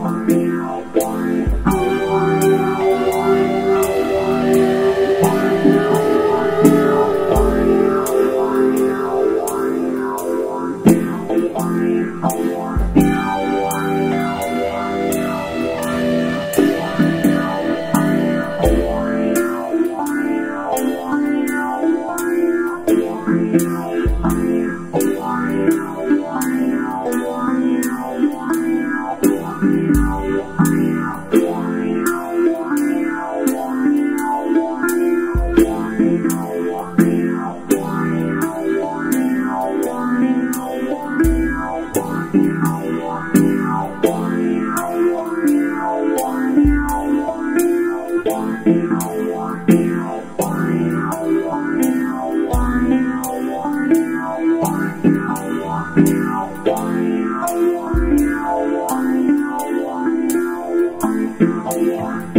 光明。好玩